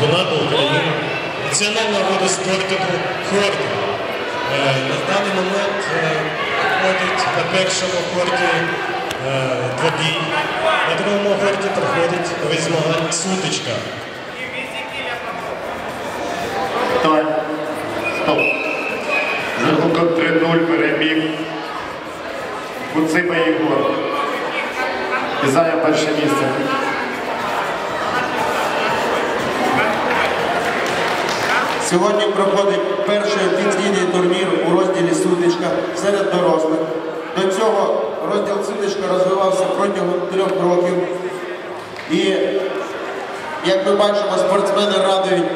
чемпіонату України національного виду спорту хорду. Е, На даний момент е, проходить на першому хорді е, двобій, на другому хорді проходить вид змагань сутичка. Тайм. Стоп. За рахунком 3-0 переміг Куциба Єгор. І зайняв перше місце. Сьогодні проходить перший офіційний турнір у розділі Судочка серед дорослих. До цього розділ Судочка розвивався протягом трьох років. І, як ми бачимо, спортсмени радують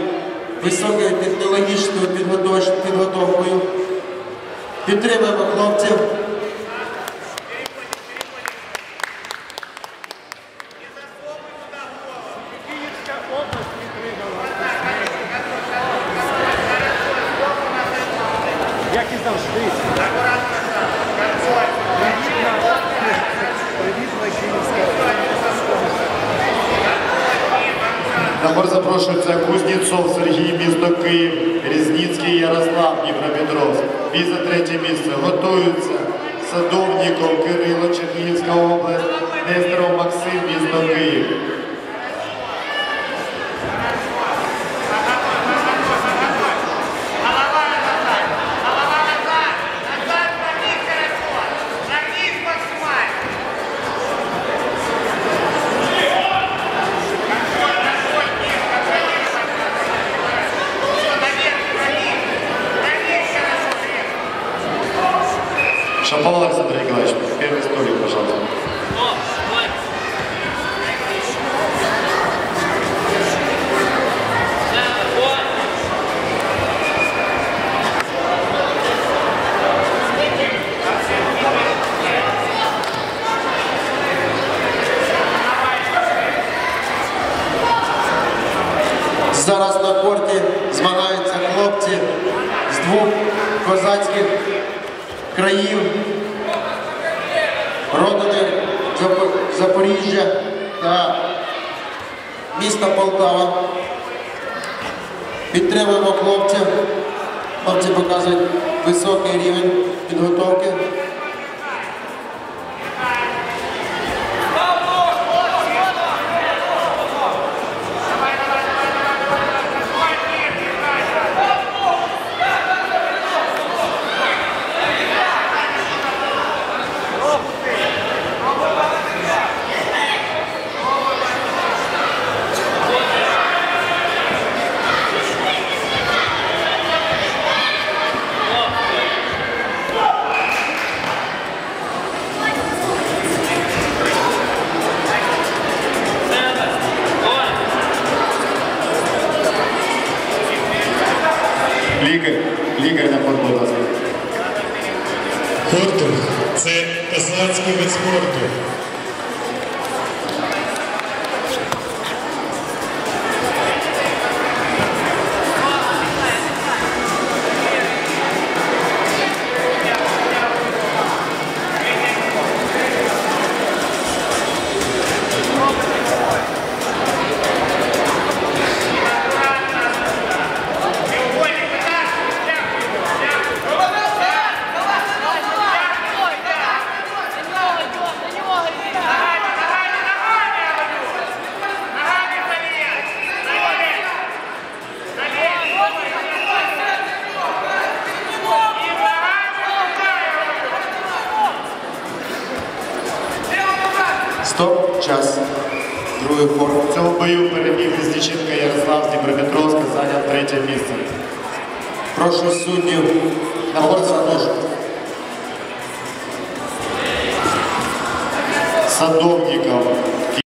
високою технологічною підготовкою. Підтримуємо хлопців. Набор запрошується Кузнєцов Сергій, місто Київ, Різніцький Ярослав, Дніпропетровськ. Бій за третє місце. Готуються Садовніков Кирило, Чернігівська область, Нестеров Максим, Шапалов Александр Николаевич, первый столик, пожалуйста. Зараз на корті змагаються хлопці з двох козацьких країв, родини Запоріжжя та міста Полтава. Підтримуємо хлопців. Хлопці показують високий рівень підготовки. Лікар, лікар на фото, будь ласка. Хортинг – це козацький вид спорту. Стоп, час. Другий хор. В цьому бою переміг Лісниченко Ярослав Дніпропетровська, зайняв третє місце. Прошу суддів на хор задушку. Садовник